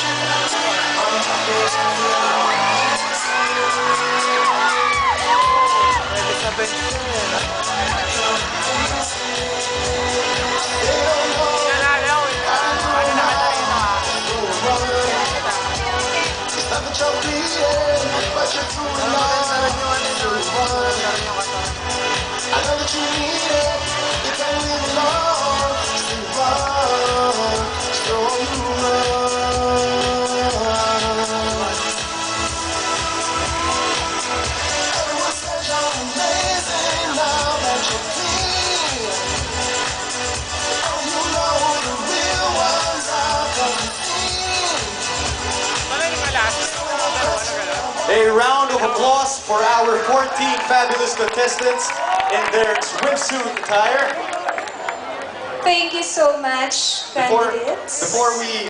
Pwede A round of applause for our 14 fabulous contestants in their swimsuit attire. Thank you so much, Before, candidates. before we